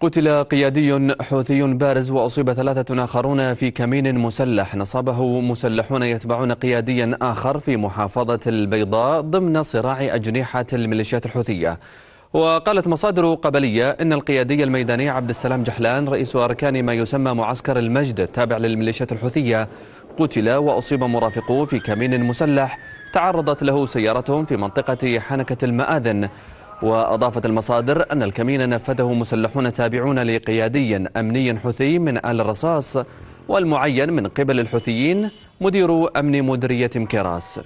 قتل قيادي حوثي بارز وأصيب ثلاثة آخرون في كمين مسلح. نصبه مسلحون يتبعون قياديا آخر في محافظة البيضاء ضمن صراع أجنحة الميليشيات الحوثية. وقالت مصادر قبلية إن القيادي الميداني عبد السلام جحلان رئيس أركان ما يسمى معسكر المجد التابع للميليشيات الحوثية قتل وأصيب مرافقه في كمين مسلح. تعرضت له سيارتهم في منطقة حنكة المآذن. وأضافت المصادر أن الكمين نفذه مسلحون تابعون لقيادي أمني حوثي من آل الرصاص والمعين من قبل الحوثيين مدير أمن مديرية مكيراس